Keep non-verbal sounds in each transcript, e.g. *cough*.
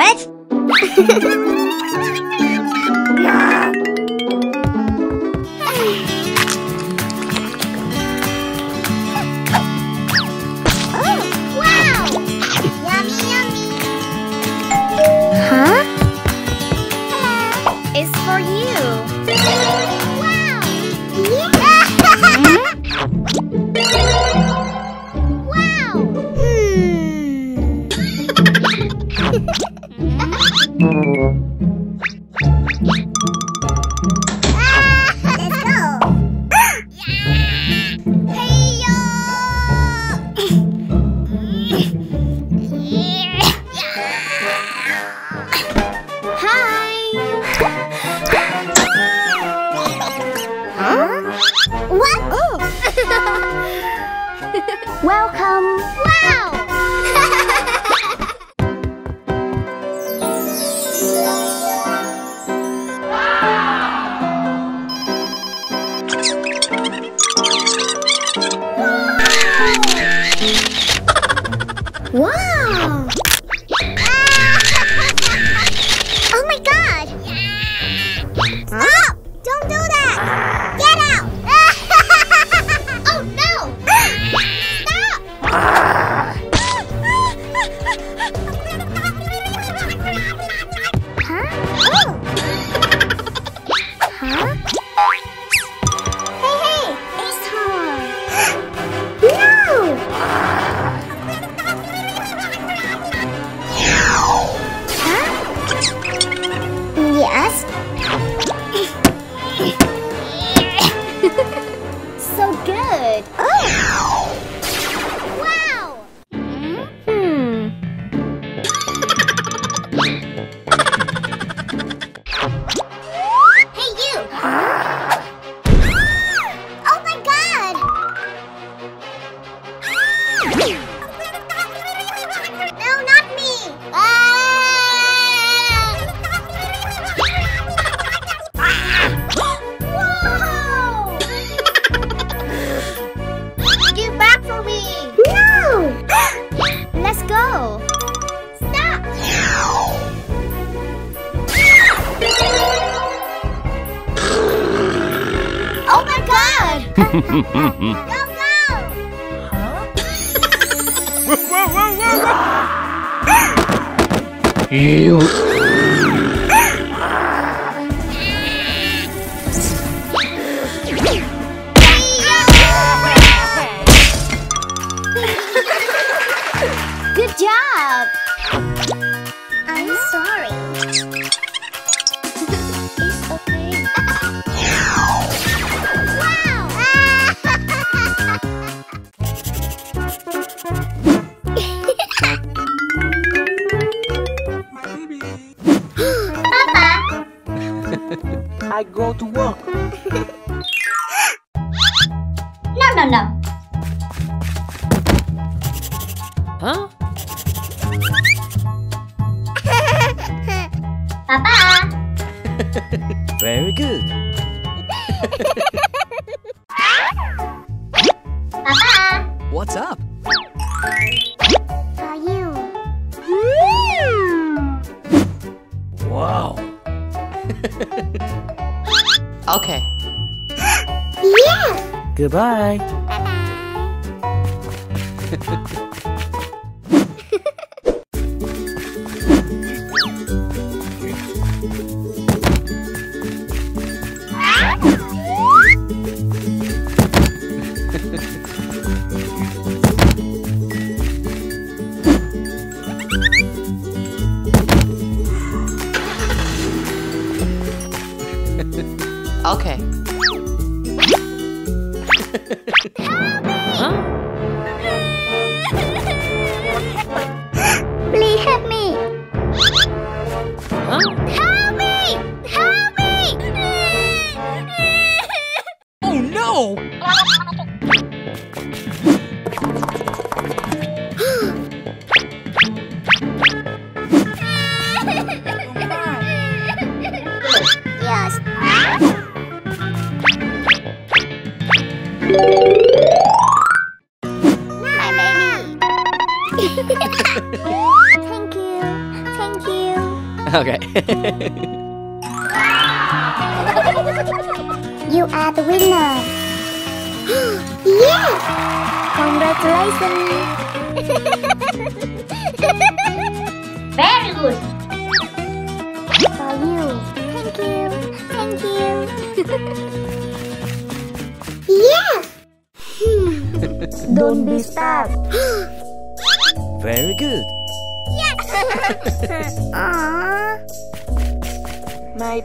What? *laughs*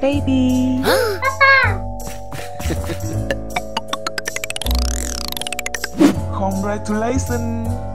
baby. *gasps* Congratulations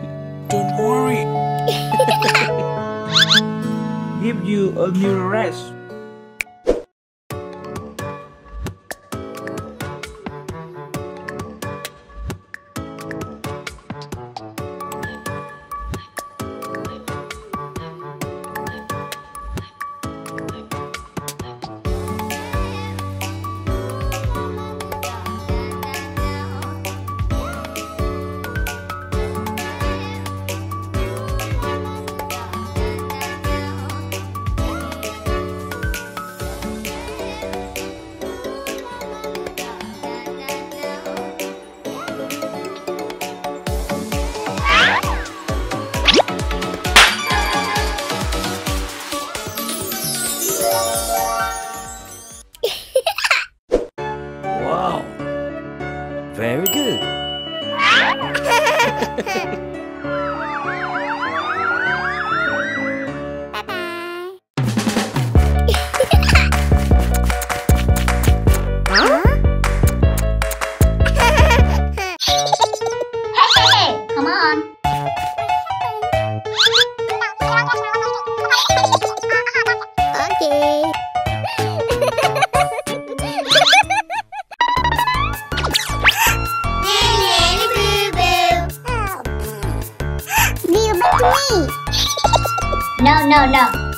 No, no, no.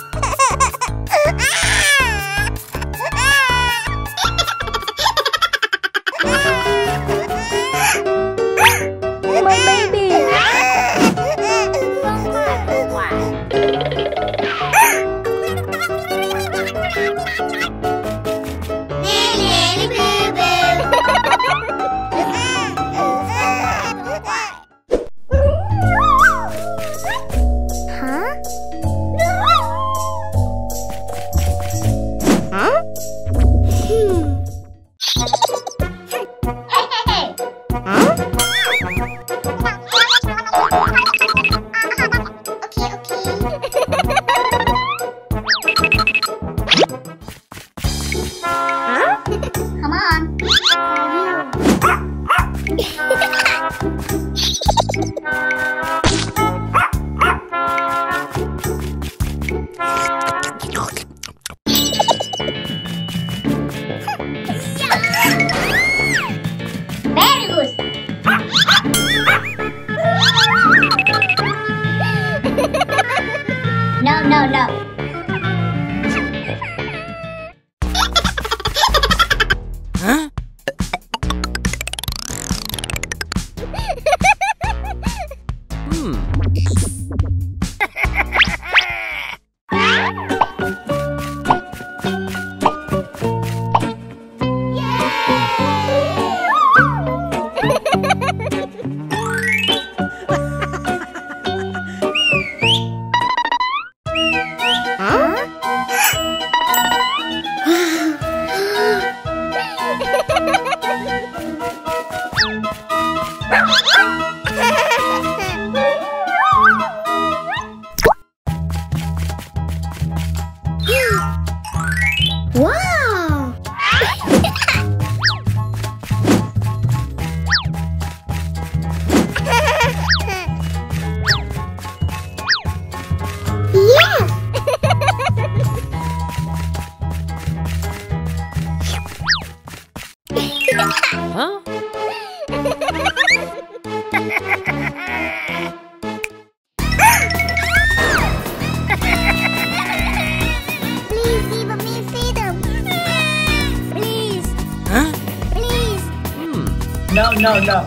No, no,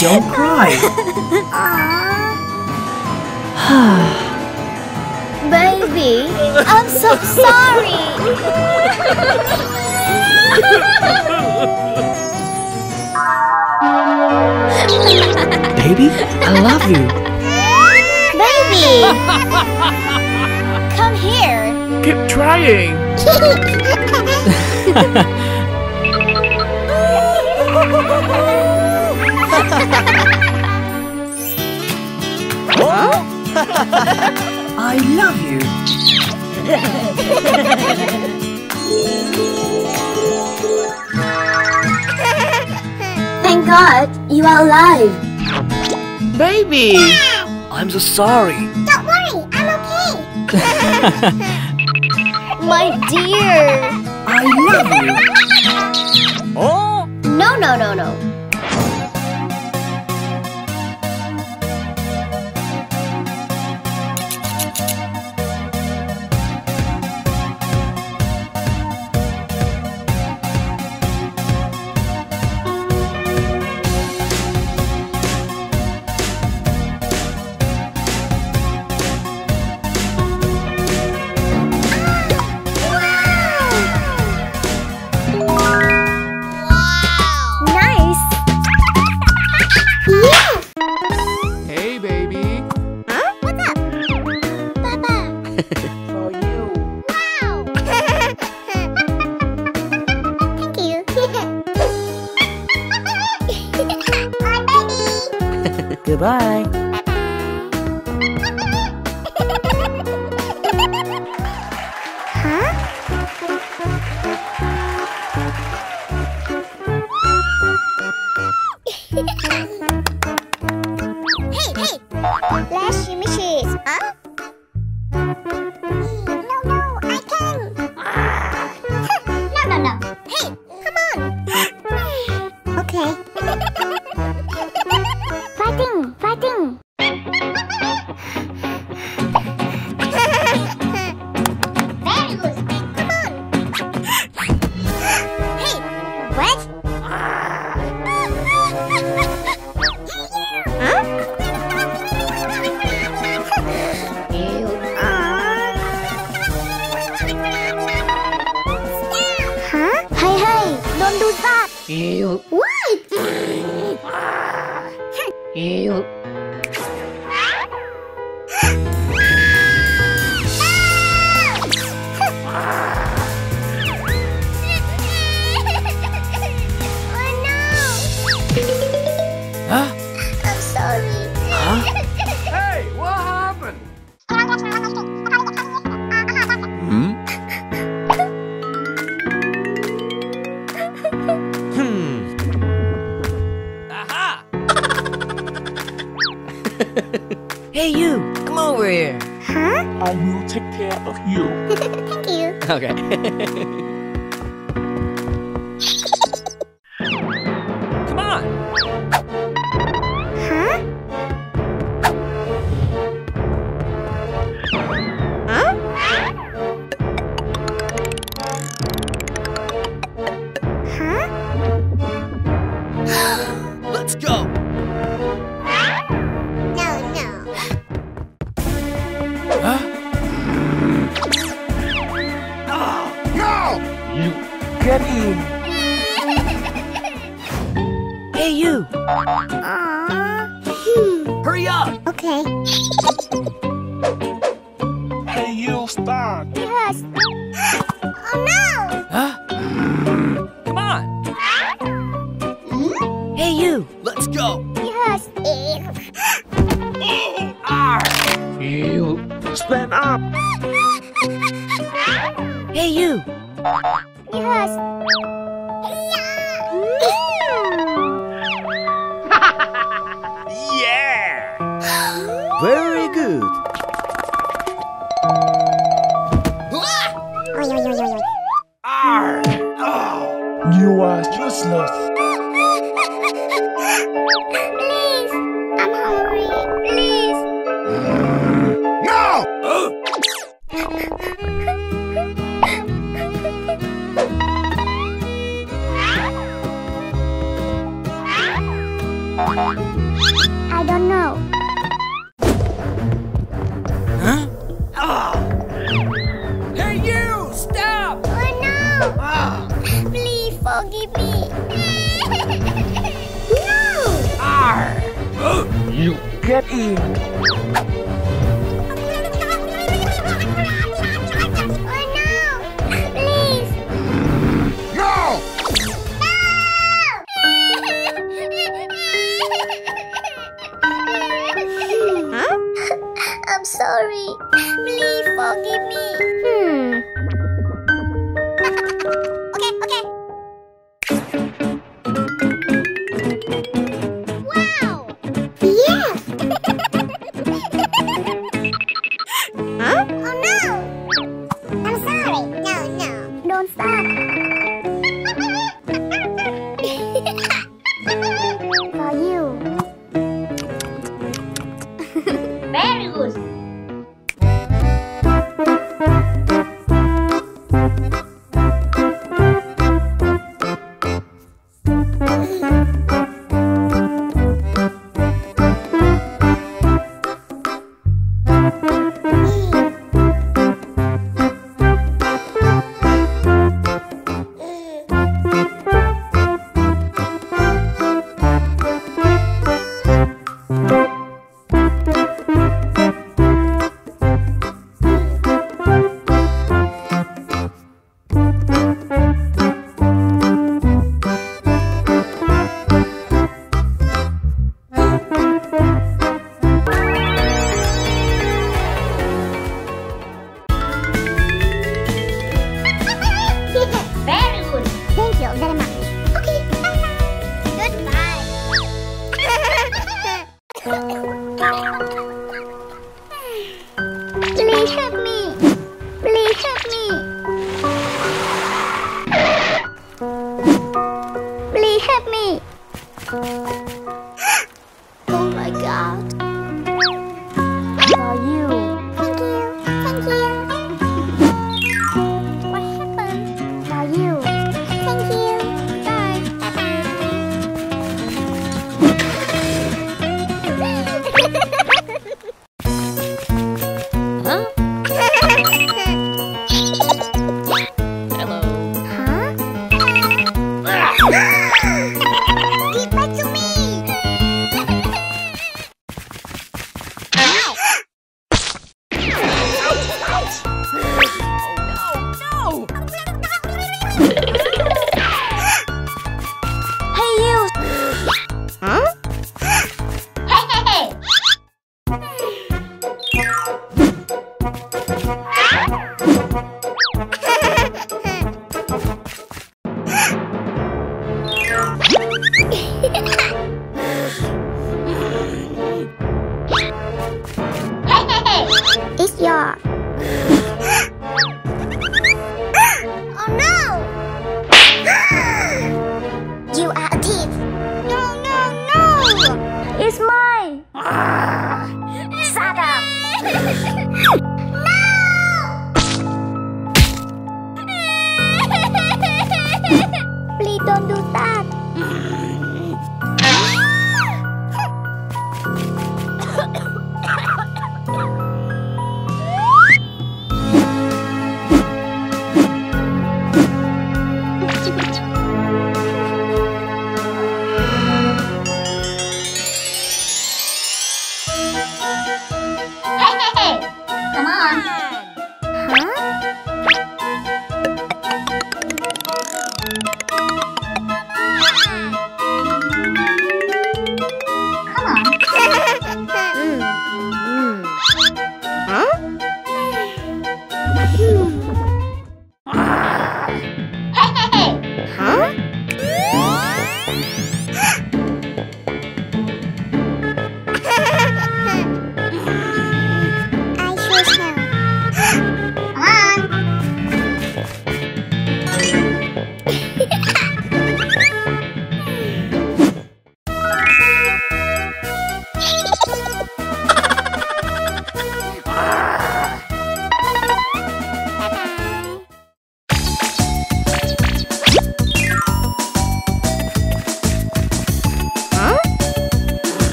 Don't cry. *sighs* Baby, I'm so sorry. Baby, I love you. Baby! Come here. Keep trying. *laughs* *laughs* I love you. Thank God you are alive. Baby! Yeah. I'm so sorry. Don't worry, I'm okay. *laughs* My dear. I love you. *laughs* Oh! No, no, no, no.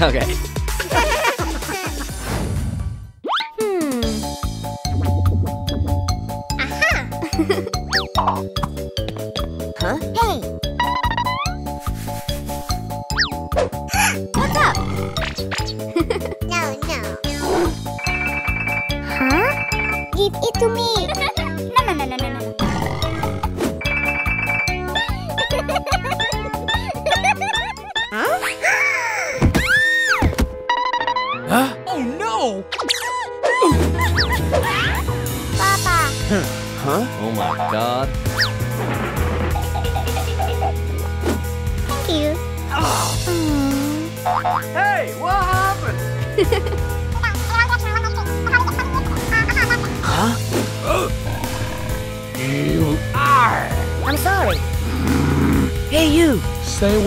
Okay.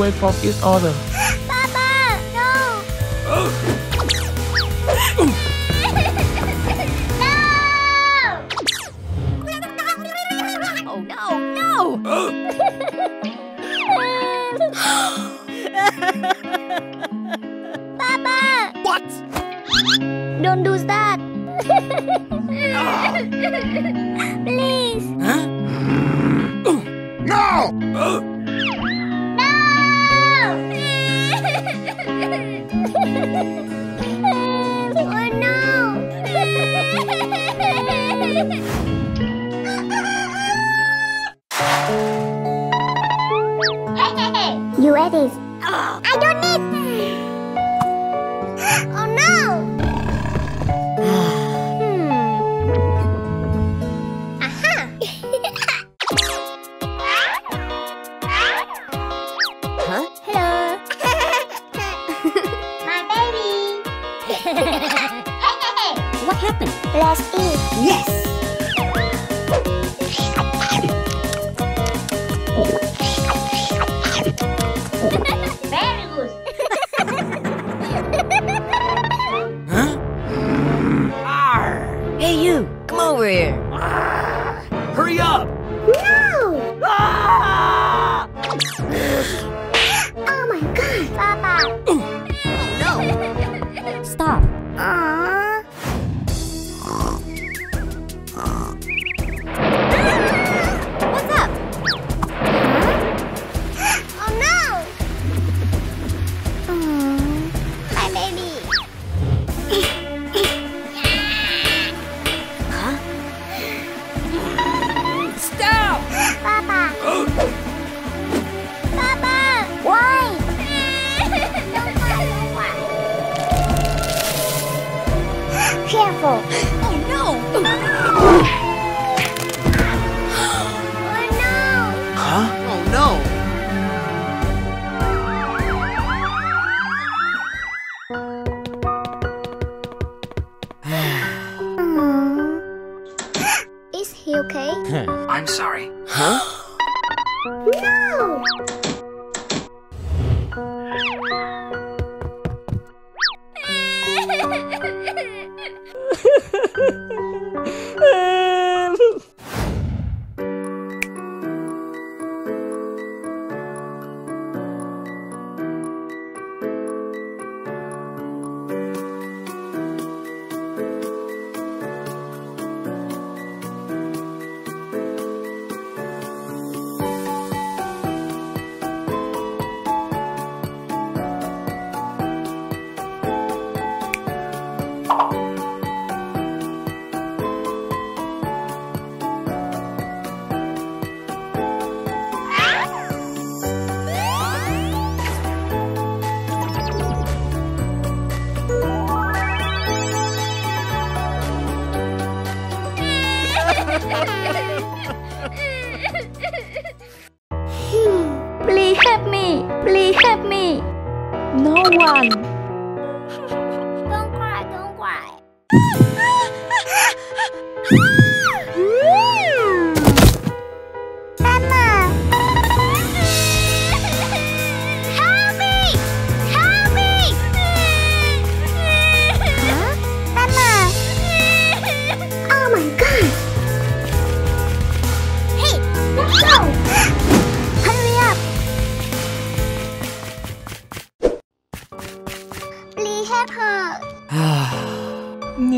Away from each other.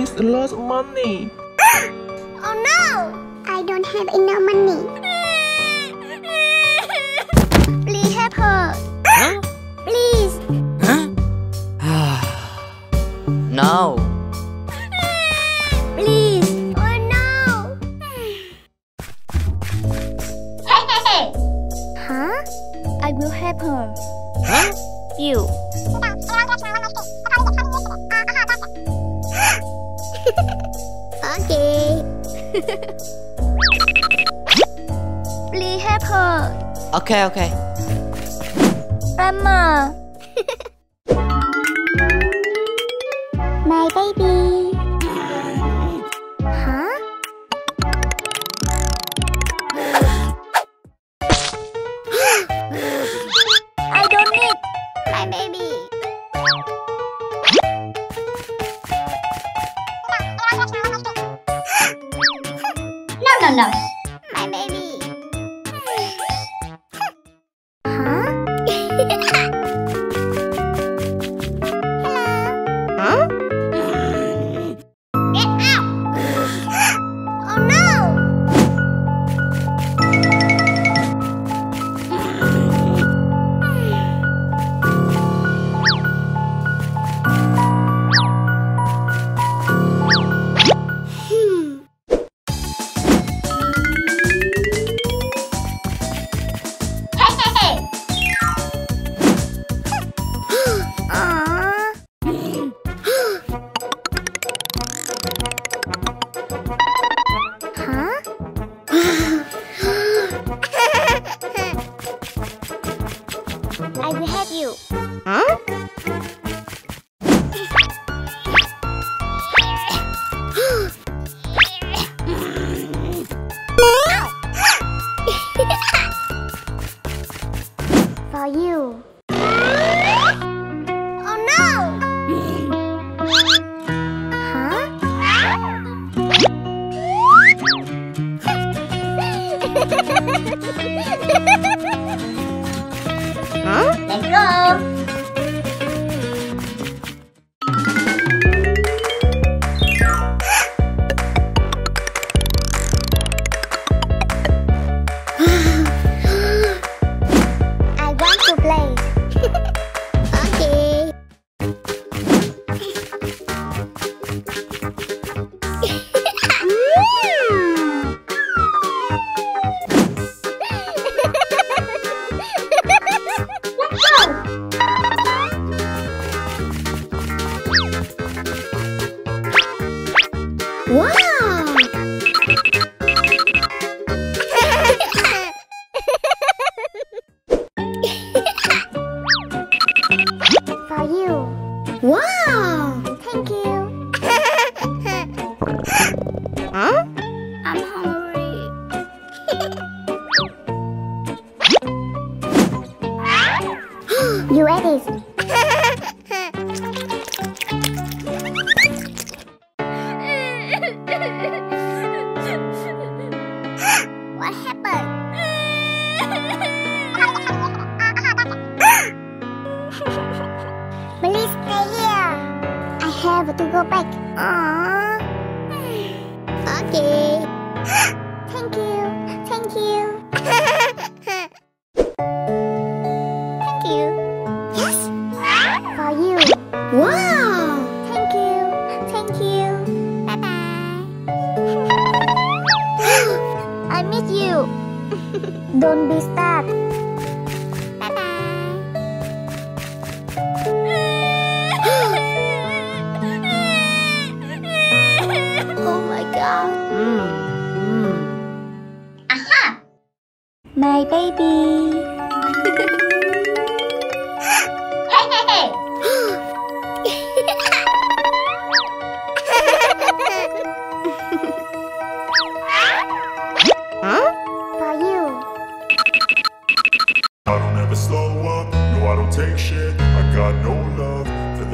He's lost money. *gasps* oh no! I don't have enough money. Okay, okay.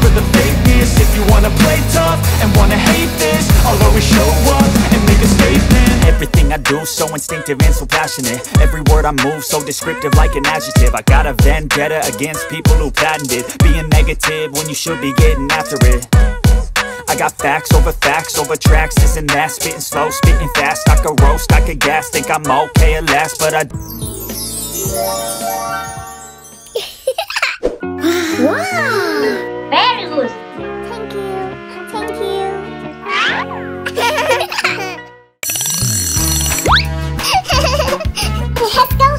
for the fakeness. If you wanna play tough and wanna hate this I'll always show up and make a statement. Everything I do so instinctive and so passionate. Every word I move so descriptive like an adjective. I got a vendetta against people who patented Being negative when you should be getting after it. I got facts over facts over tracks, this and that. Spitting slow, spitting fast, I could roast, I could gas Think I'm okay at last, but I *laughs* Wow! Very good! Thank you. Thank you. *laughs* Let's go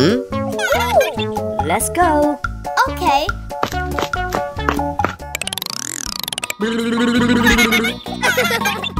Hmm? Let's go. Okay. *laughs*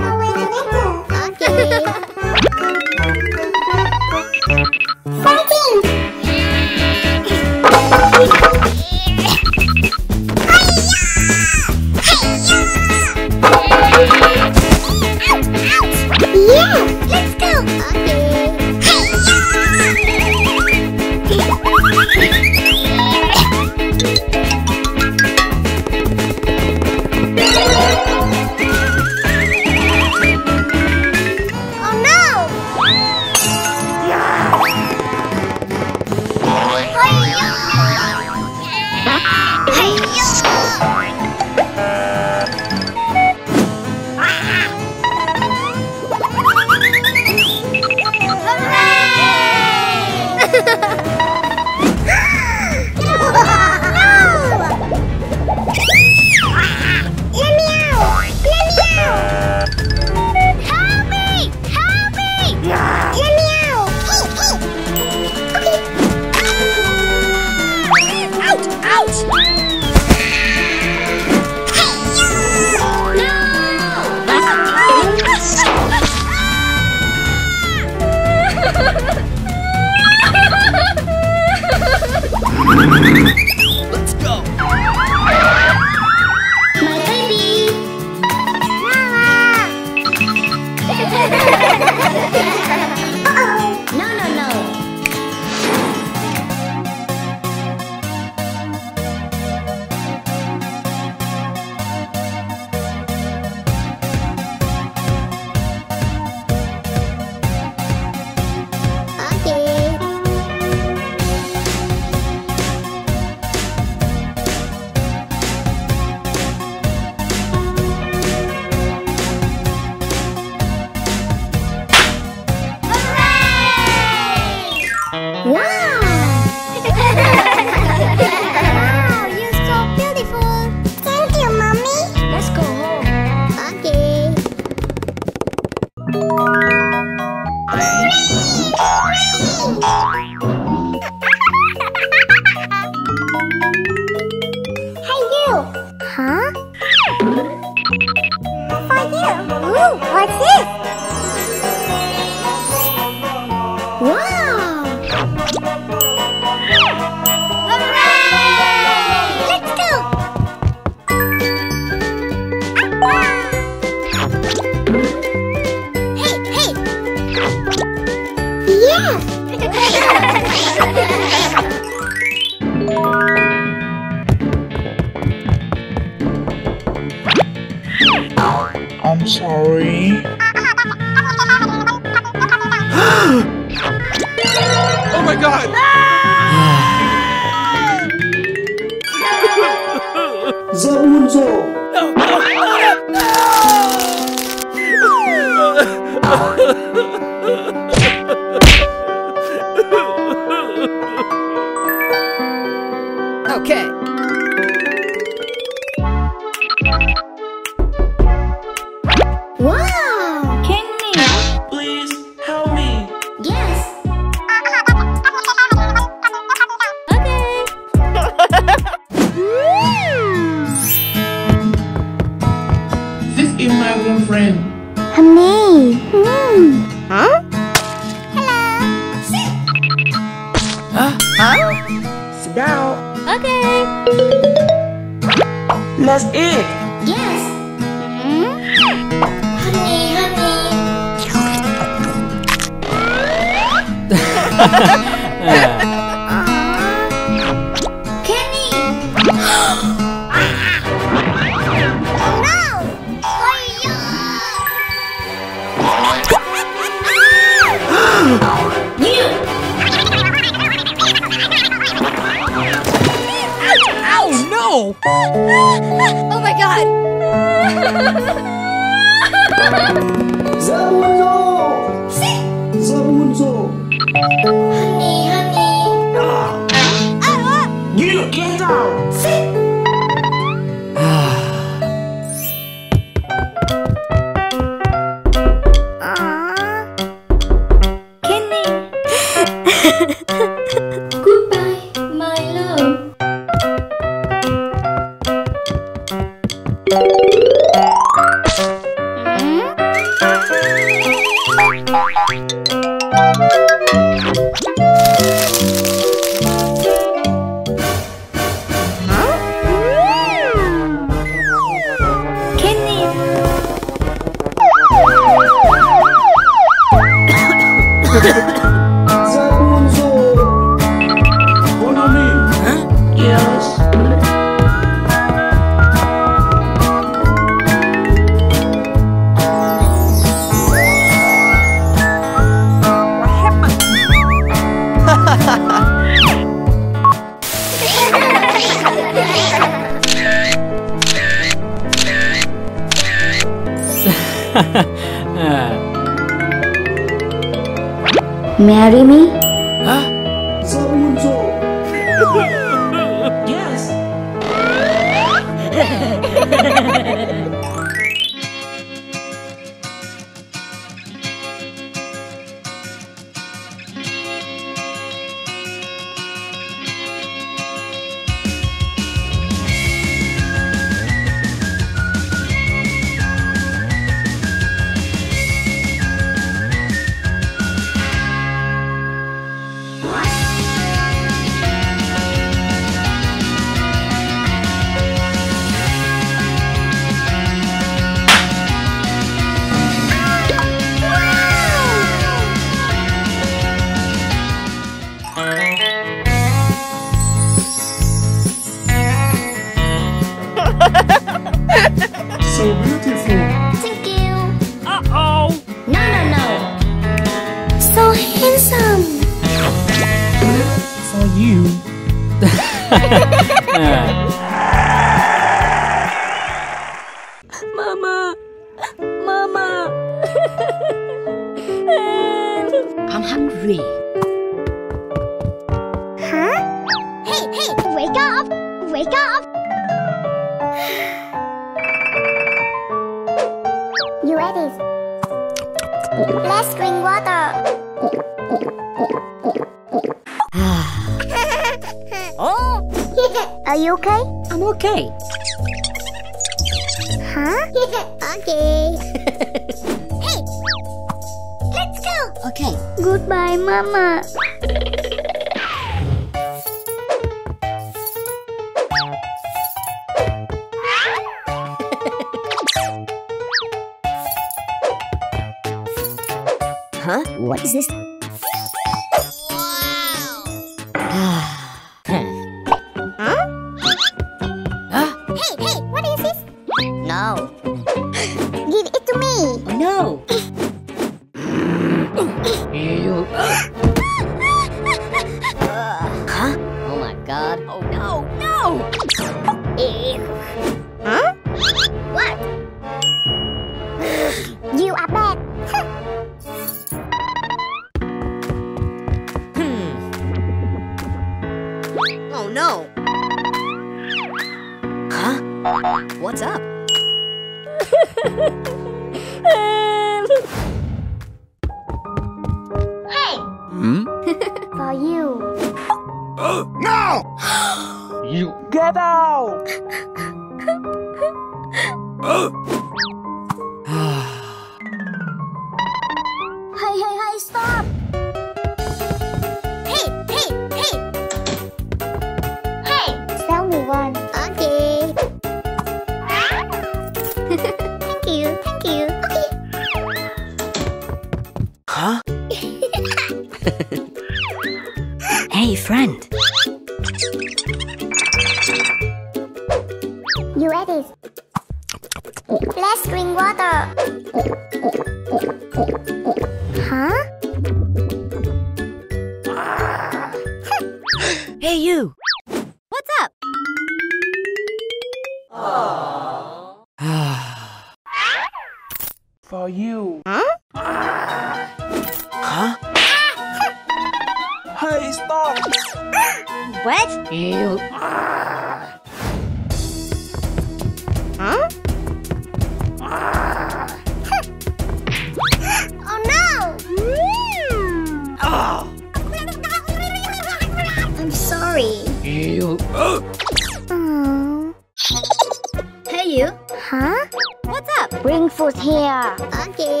here. Okay. À? Ờ,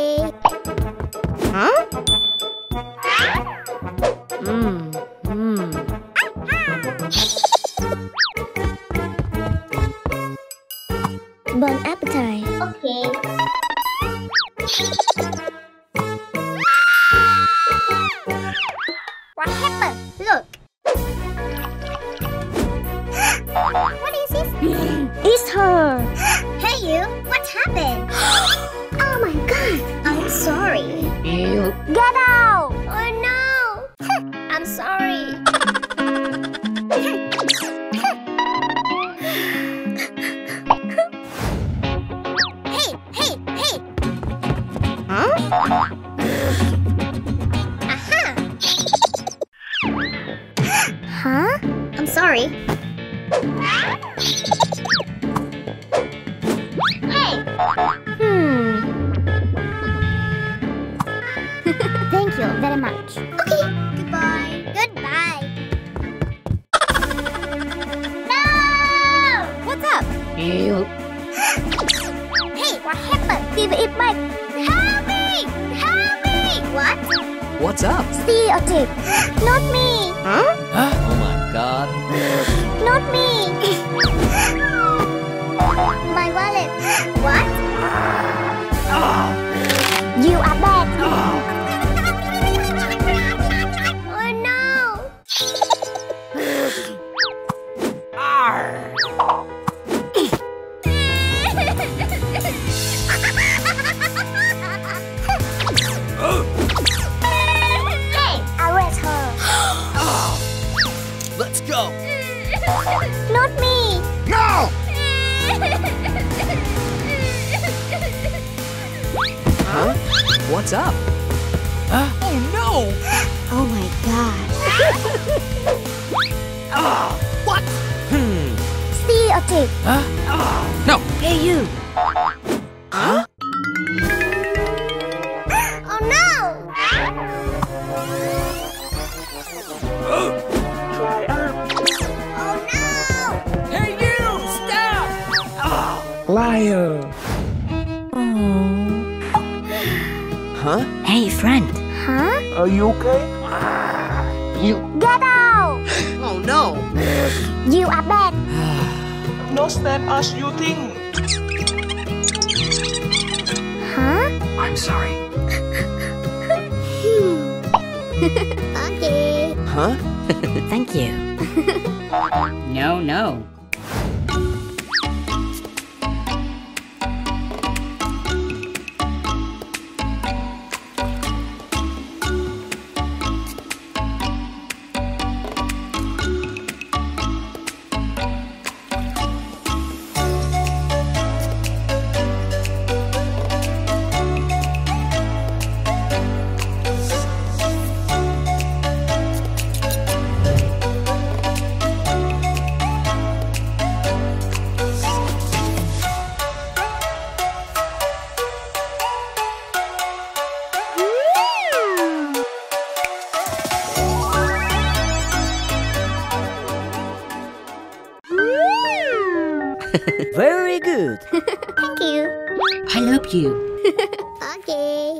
you. *laughs* okay.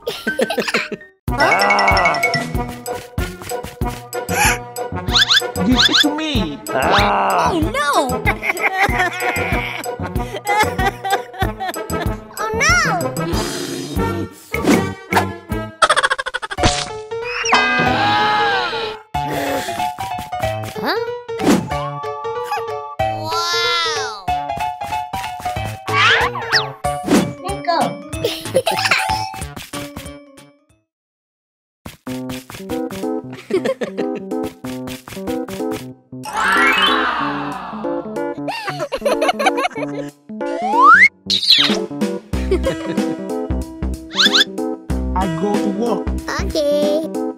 *laughs* Okay.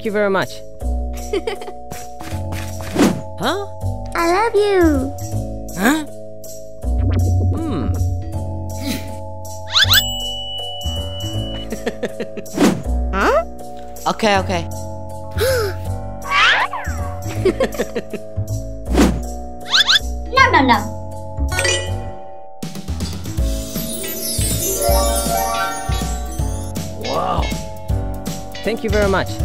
Thank you very much. *laughs* huh? I love you. Huh? Hmm. *laughs* huh? Okay, okay. no, no, no. Wow. Thank you very much.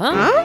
Huh? Oh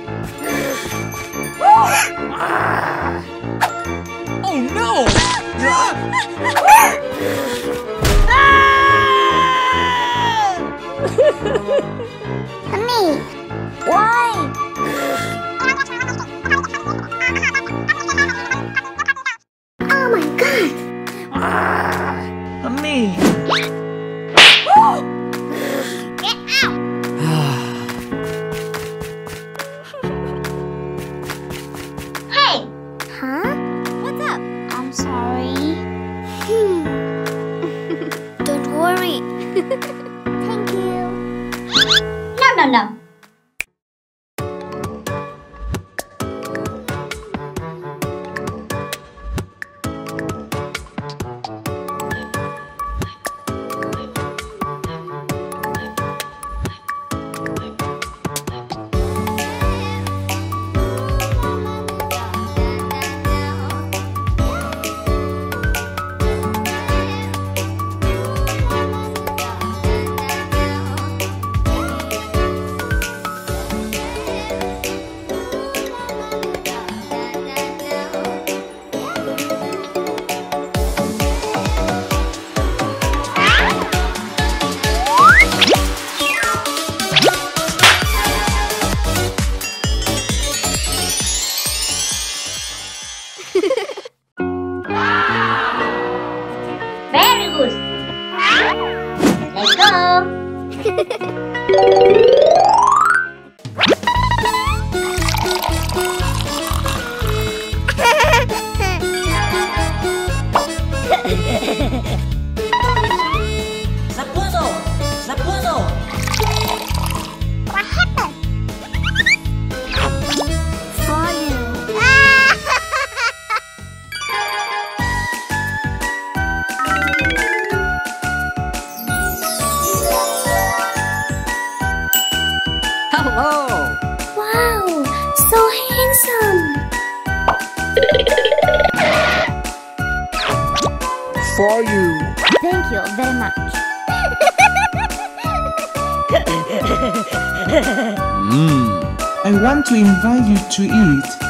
to invite you to eat.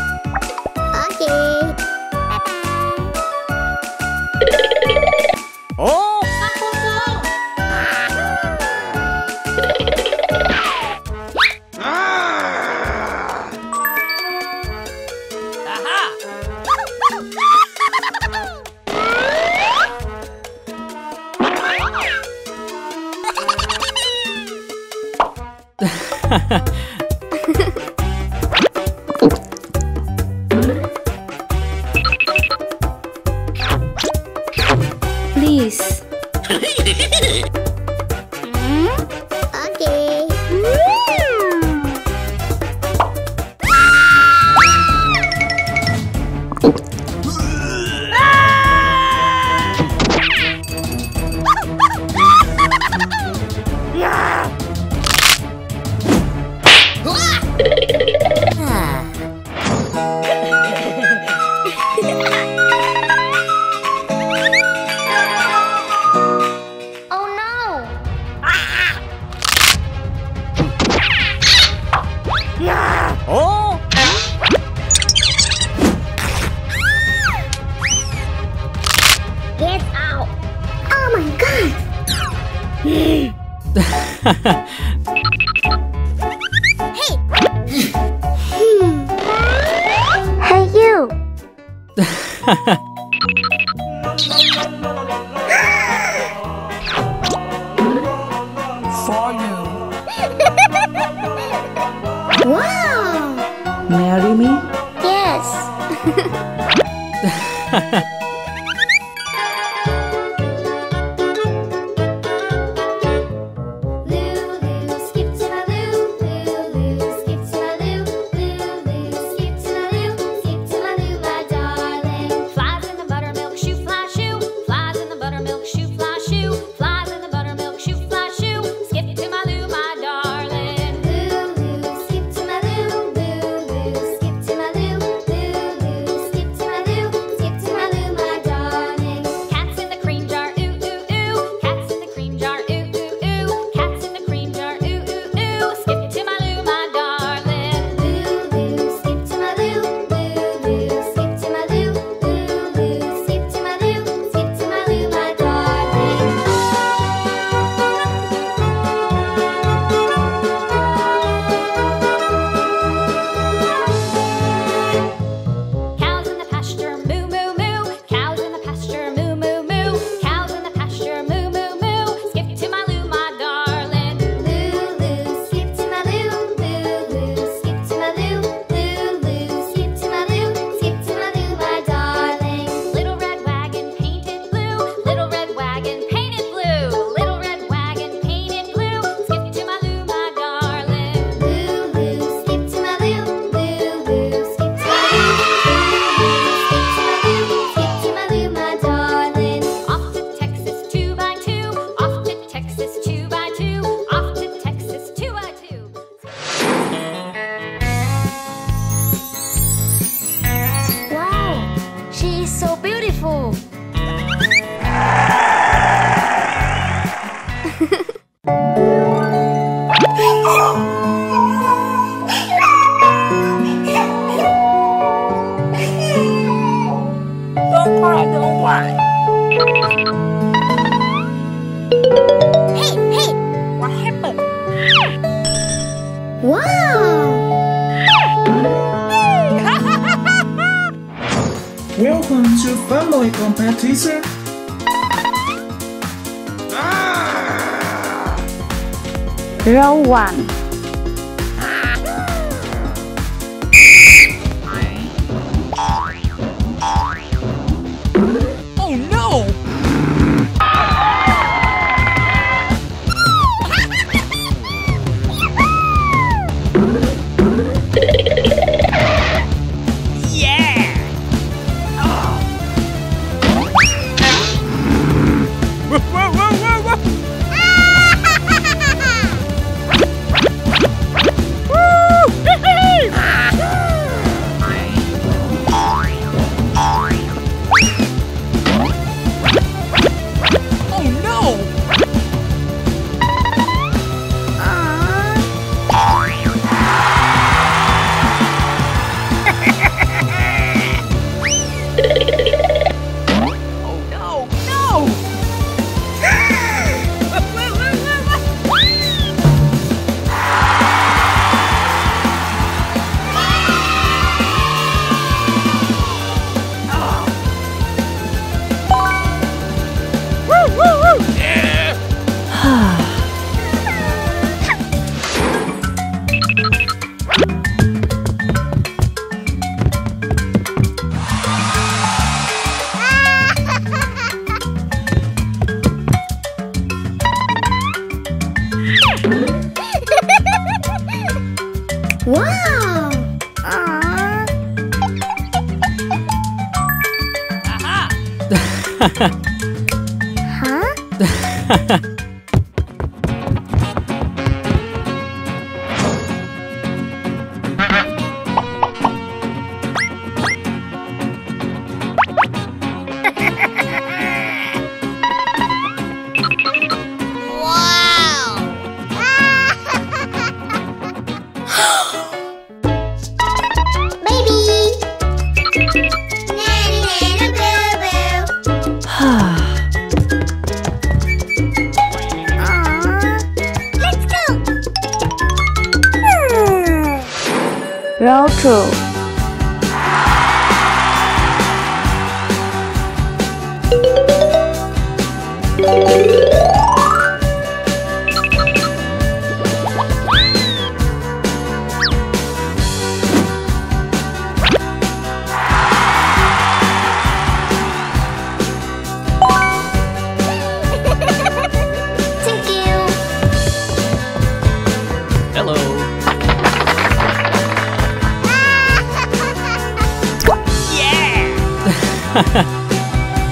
วัน Hello. *laughs*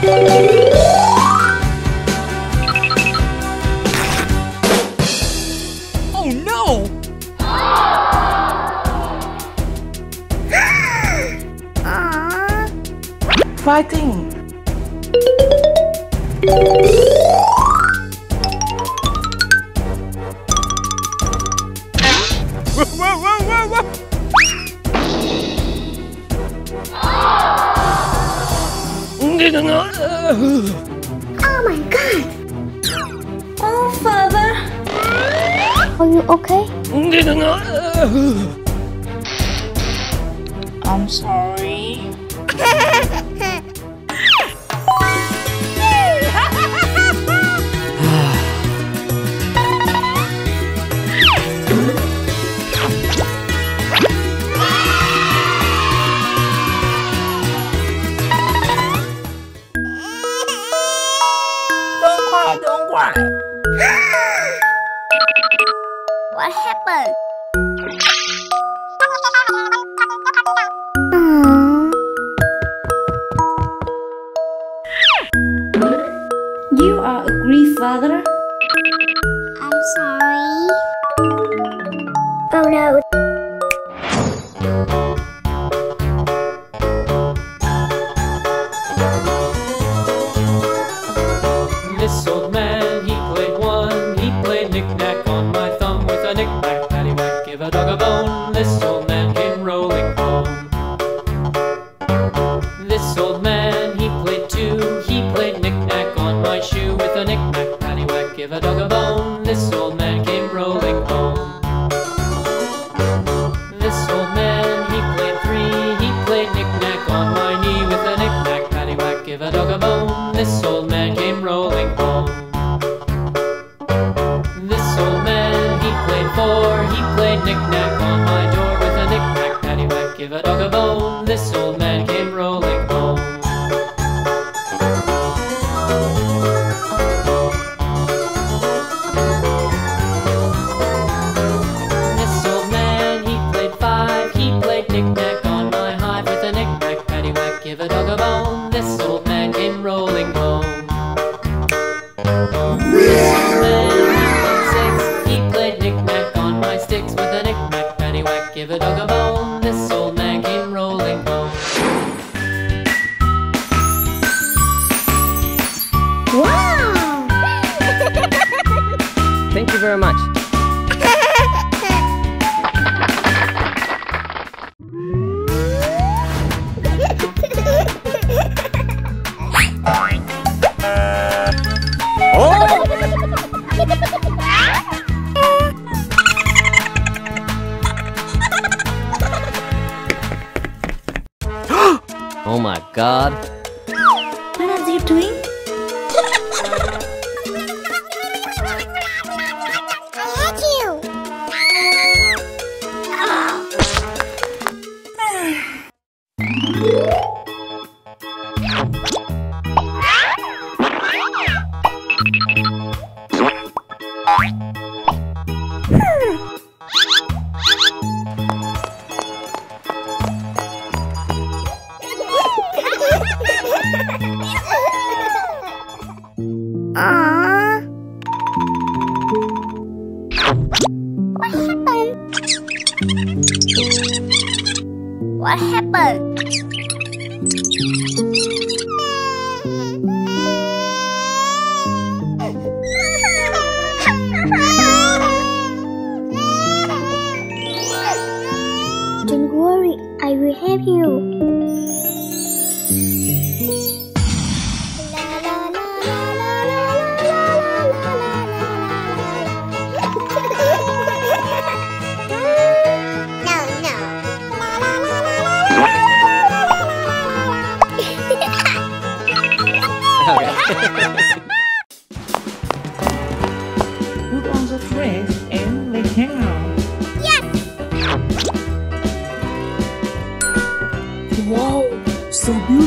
Oh *laughs*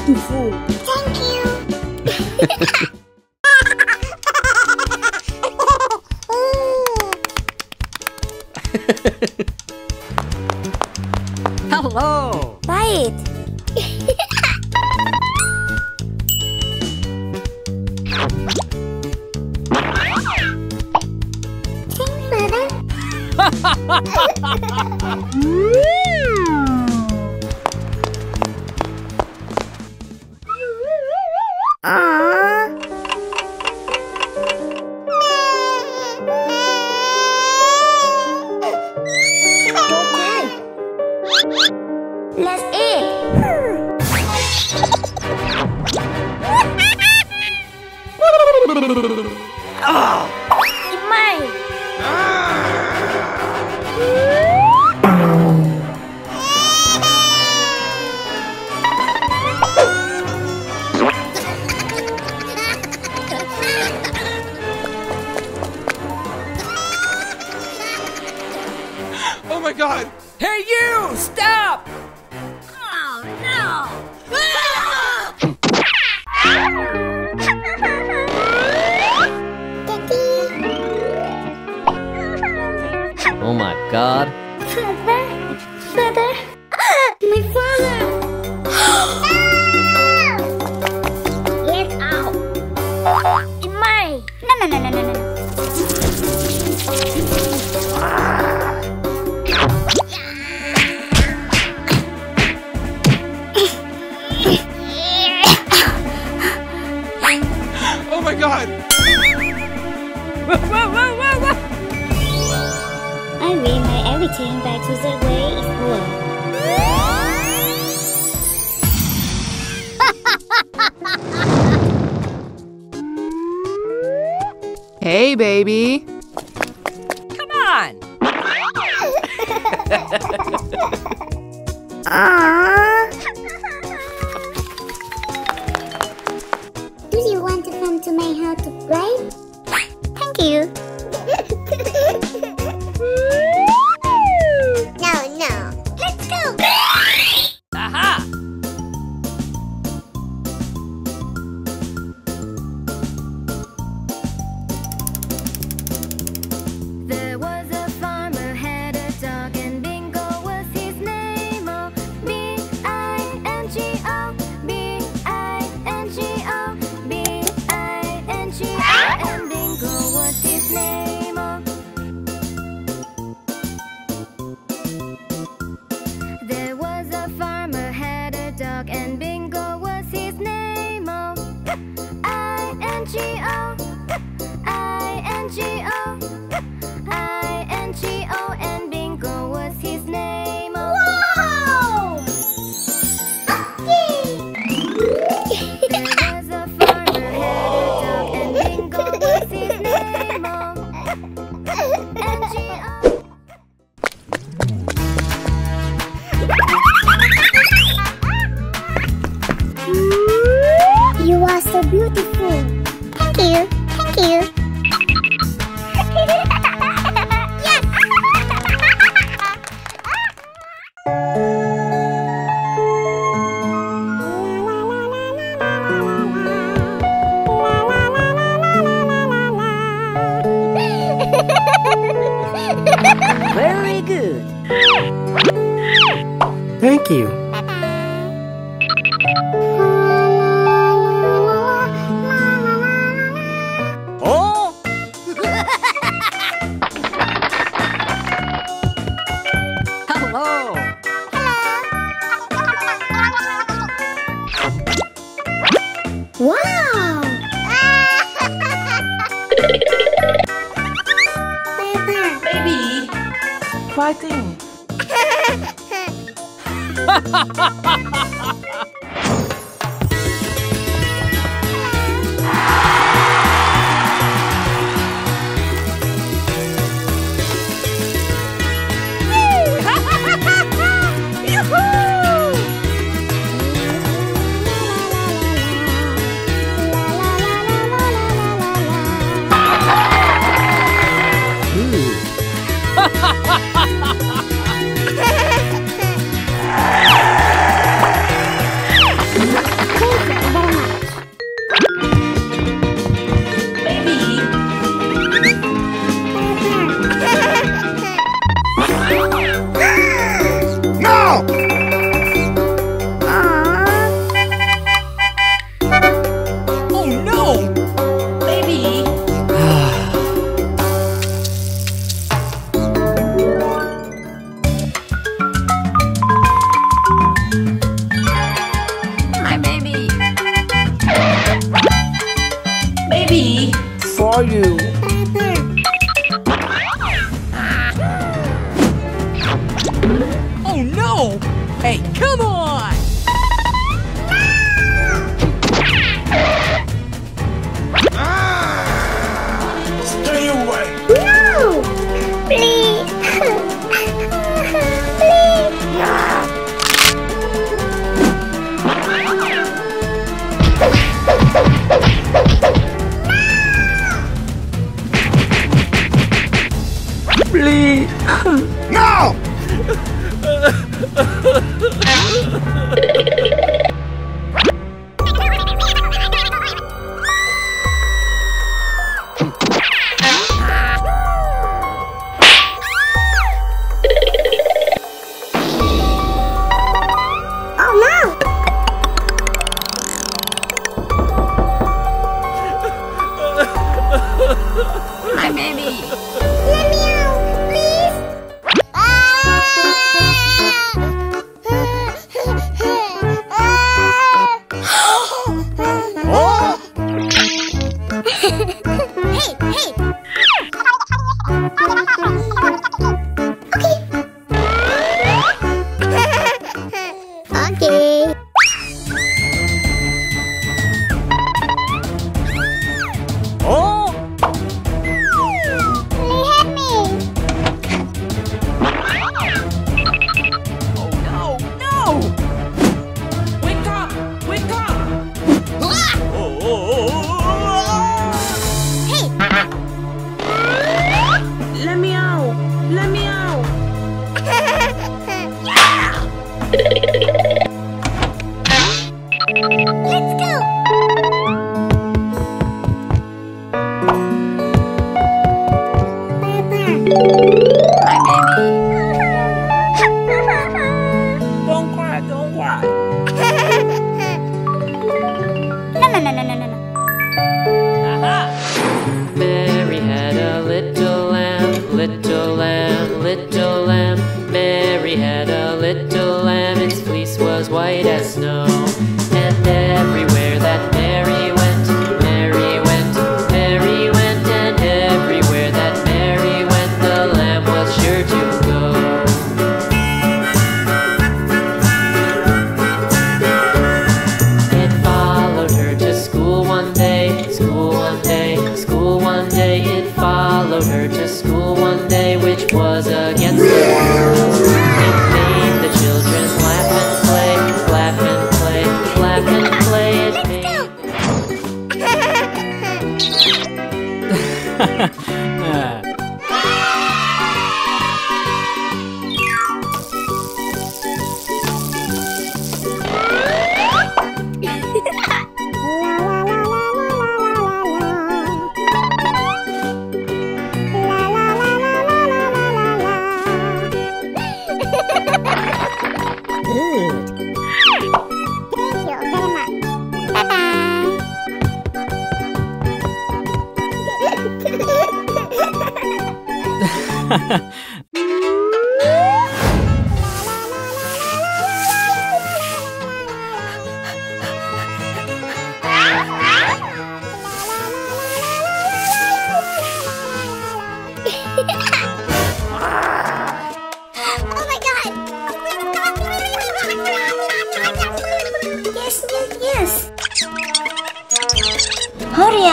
beautiful. Thank you. *laughs*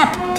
up!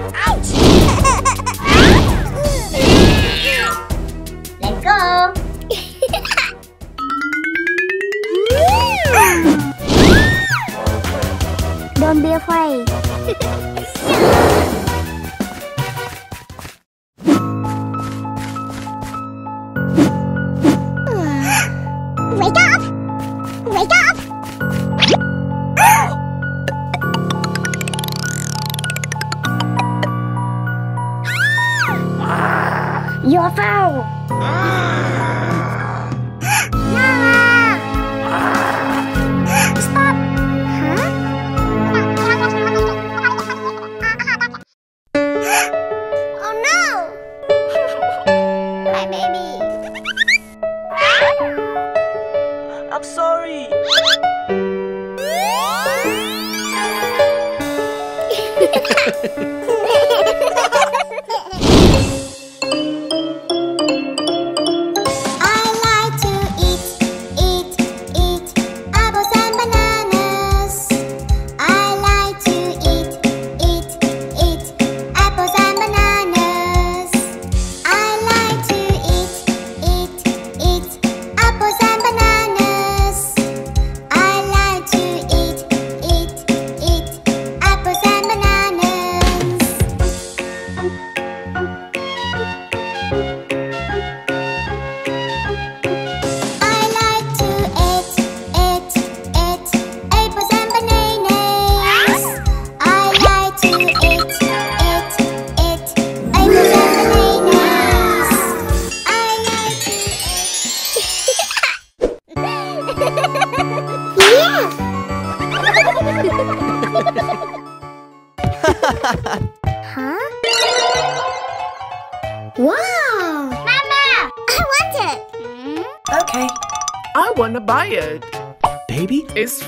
Let's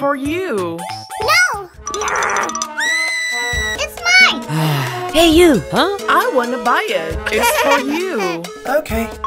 for you. No! It's mine! *sighs* hey, you! Huh? I want to buy it. It's for *laughs* you. Okay.